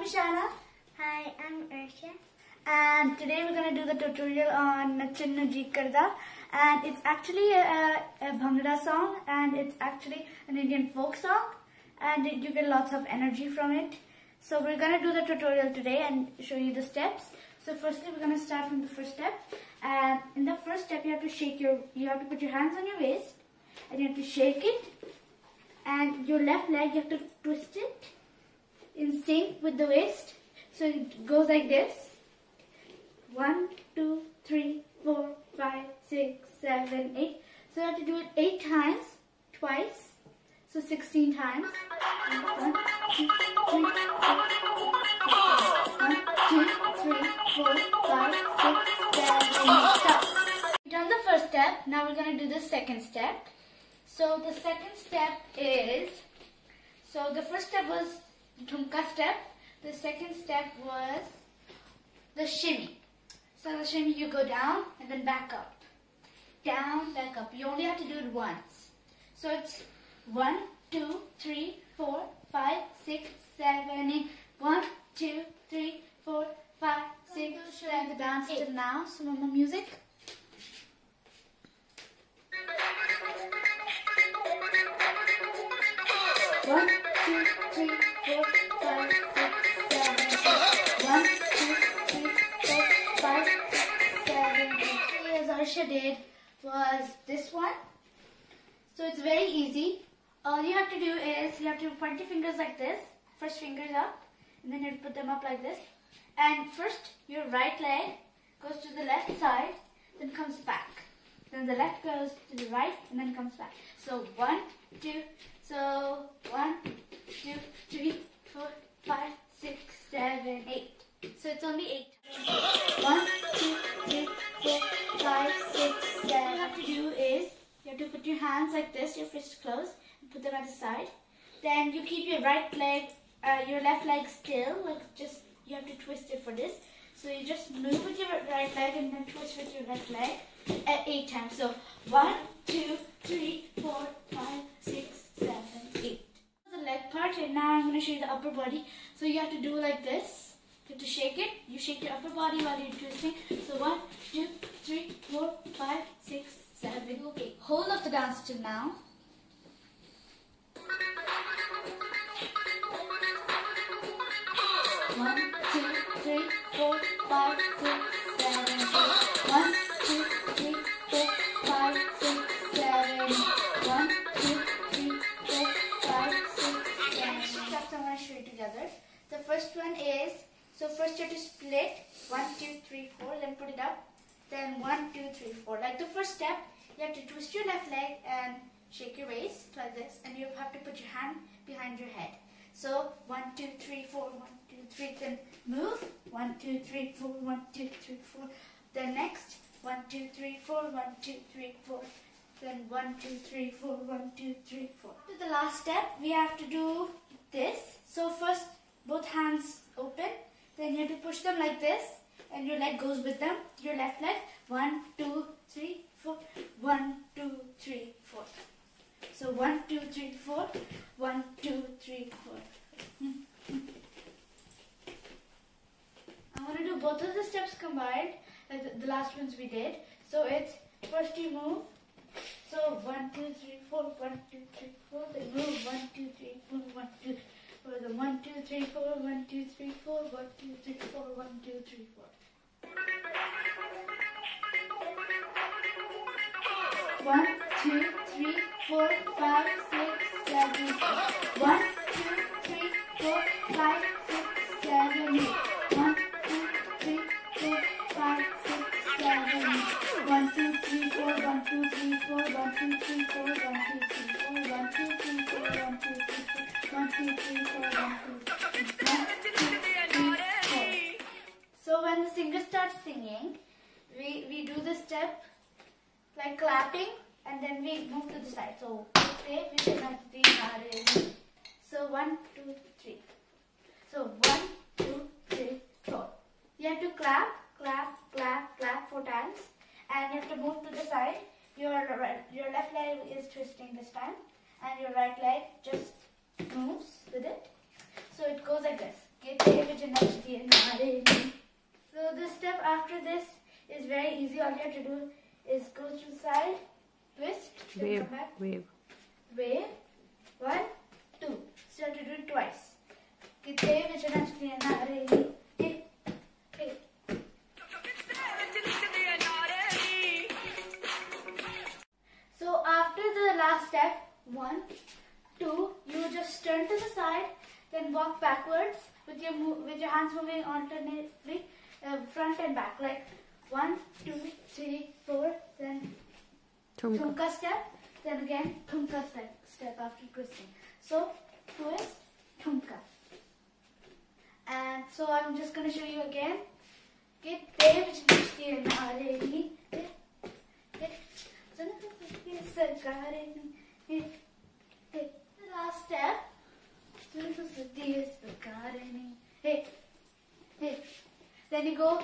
I'm Hi, I'm Ursha. and today we're going to do the tutorial on Nachan Karda and it's actually a, a Bhangra song and it's actually an Indian folk song and you get lots of energy from it. So we're going to do the tutorial today and show you the steps. So firstly we're going to start from the first step and in the first step you have to shake your, you have to put your hands on your waist and you have to shake it and your left leg you have to twist it in sync with the waist. So it goes like this. One, two, three, four, five, six, seven, eight. So you have to do it eight times, twice. So 16 times. One, two, three, four, one, two, three, four, five, six, seven, eight. Done the first step. Now we're going to do the second step. So the second step is, so the first step was Thumka step. The second step was the shimmy. So the shimmy, you go down and then back up. Down, back up. You only have to do it once. So it's one, two, three, four, five, six, seven, eight. One, two, three, four, five, six, seven. The dance till now. So mama music. Easy. All you have to do is you have to point your fingers like this. First fingers up, and then you put them up like this. And first your right leg goes to the left side, then comes back. Then the left goes to the right and then comes back. So one, two, so one, two, three, four, five, six, seven, eight. So it's only eight. One, two, three, four, five, six, seven. All you have to do is you have to put your hands like this, your fist closed, and put them at the side. Then you keep your right leg, uh, your left leg still, like just you have to twist it for this. So you just move with your right leg and then twist with your left leg at eight times. So one, two, three, four, five, six, seven, eight. The leg part, and now I'm going to show you the upper body. So you have to do like this. You have to shake it. You shake your upper body while you're twisting. So one, two, three, four, five, six, seven. Okay, hold of the dance till now. One, two, three, four, five, six, two, three, four. Like the first step, you have to twist your left leg and shake your waist like this. And you have to put your hand behind your head. So one, two, three, four, one, two, three, then move. One, two, three, four, one, two, three, four. Then next, one, two, three, four, one, two, three, four. Then one, two, three, four, one, two, three, four. To the last step, we have to do this. So first, both hands open. Then you have to push them like this, and your leg goes with them. Your left leg. One, two, three, four. One, two, three, four. So one, two, three, four. One, two, three, four. I'm gonna do both of the steps combined, like the, the last ones we did. So it's first you move. So one, two, three, four. One, two, three, four. Then move. One, two, three, four. One, two. Four. Then one, two, three, four. One, two, three, four. One, two, three, four. One, two, three, four. One, two, three, four, five, six, seven, eight. One, two, three, four, five, six, seven, eight. One, two, three, four, five, six, seven, eight. One, two, three, four, one, two, three, four, one, two, three, four, one, two, three, four, one, two, three, four, one, two, three, four, one, two, three, four, one, two, three, one, two, three, four. So when the singer starts singing, we, we do the step like clapping and then we move to the side. So okay, we can have. So one, two, three. So one, two, three, four. You have to clap, clap, clap, clap four times, and you have to move to the side. Your right, your left leg is twisting this time, and your right leg just moves with it. So it goes like this. So, the step after this is very easy. All you have to do is go to the side, twist, Wave, come back, wave. wave. One, two. So you have to do it twice. Kitte vichanachni anare. Hey, hey. So after the last step, one, two, you just turn to the side, then walk backwards with your with your hands moving alternately, uh, front and back, like one, two, three, four, then Tumka. Thumka step, then again Thumka step, step after twisting. So twist, Thumka. And so I'm just going to show you again. Get there, which is the. The last step. Hey, hey. Then you go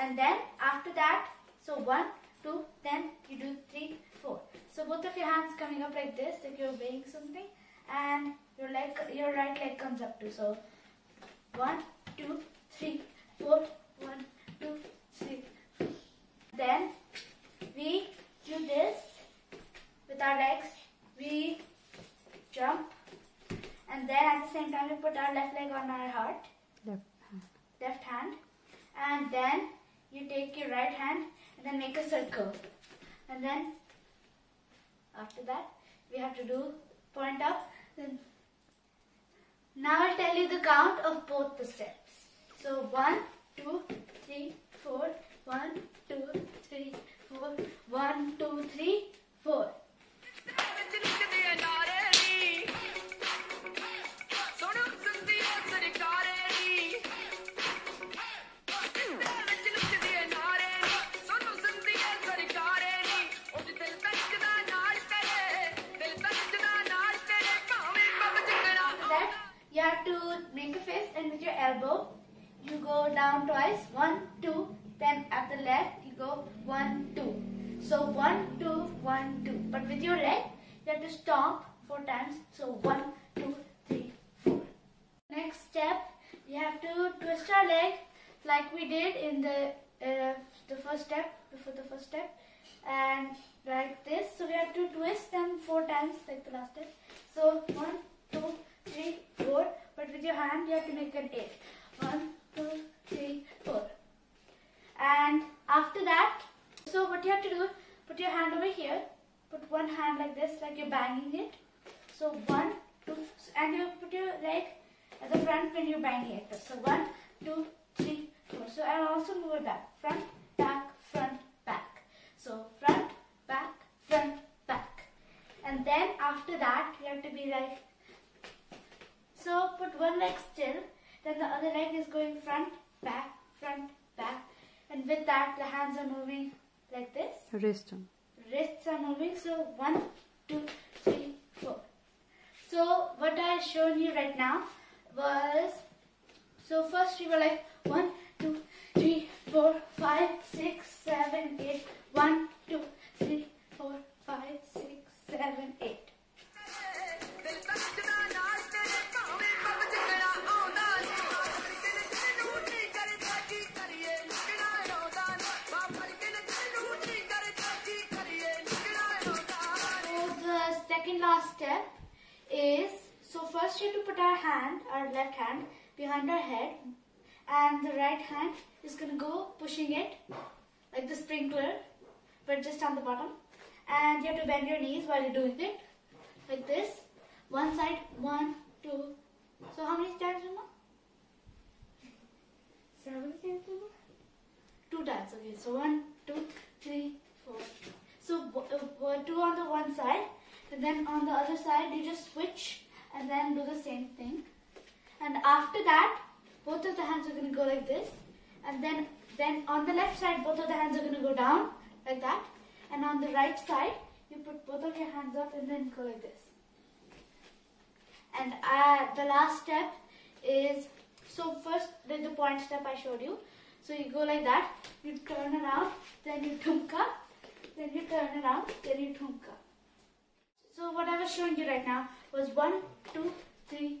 And then after that, so one, two, then you do three, four. So both of your hands coming up like this, if you're weighing something, and your leg, your right leg comes up too. So one, two, three, four, one, two, three, then we do this with our legs. We jump and then at the same time we put our left leg on our heart, Left hand. left hand, and then you take your right hand and then make a circle. And then after that we have to do point up. Then now I'll tell you the count of both the steps. So one, two, three, four, one, two, three, four, one, two, three, four. So one, two, one, two. But with your leg, you have to stomp four times. So one, two, three, four. Next step, you have to twist our leg like we did in the uh, the first step before the first step, and like this. So we have to twist them four times like the last step. So one, two, three, four. But with your hand, you have to make an eight. One, two, three, four. And after that, so what you have to do, put your hand over here. Put one hand like this, like you're banging it. So one, two, and you put your leg at the front when you're banging it. So one, two, three, four. So and also move it back. Front, back, front, back. So front, back, front, back. And then after that, you have to be like, so put one leg still, then the other leg is going front, back, front, back. And with that, the hands are moving like this. Wrist on. Wrists are moving. So one, two, three, four. So what I shown you right now was, so first we were like one, two, three, four, five, six, seven, eight. One, our left hand, behind our head, and the right hand is gonna go pushing it like the sprinkler, but just on the bottom. And you have to bend your knees while you're doing it, like this. One side, one, two. So how many times, Mama? Seven times, Mama? Two times. Okay. So one, two, three, four. So uh, two on the one side, and then on the other side you just switch and then do the same thing. And after that, both of the hands are going to go like this. And then, then on the left side, both of the hands are going to go down like that. And on the right side, you put both of your hands up and then go like this. And uh, the last step is, so first there's the point step I showed you. So you go like that, you turn around, then you thumka, then you turn around, then you thumka. So what I was showing you right now was one, two, three,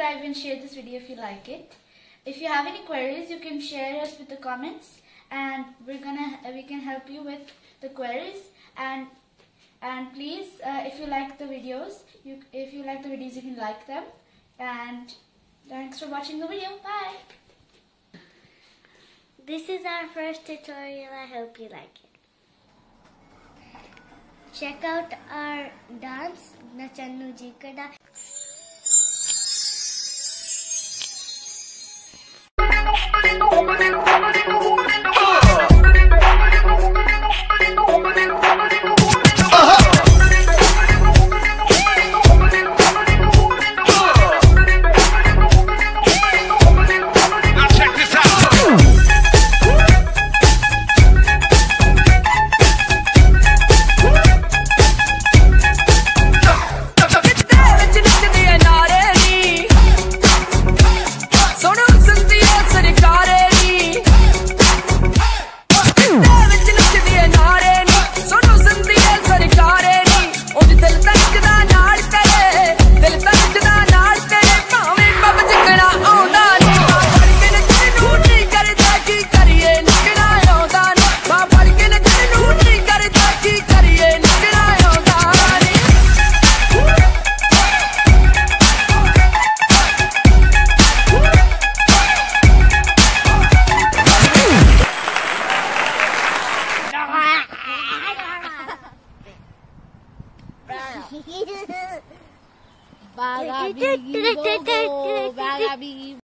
Subscribe, and share this video if you like it. If you have any queries, you can share us with the comments, and we're gonna we can help you with the queries. And and please, uh, if you like the videos, you if you like the videos, you can like them. And thanks for watching the video. Bye. This is our first tutorial. I hope you like it. Check out our dance, Nachan Nu Ji dance.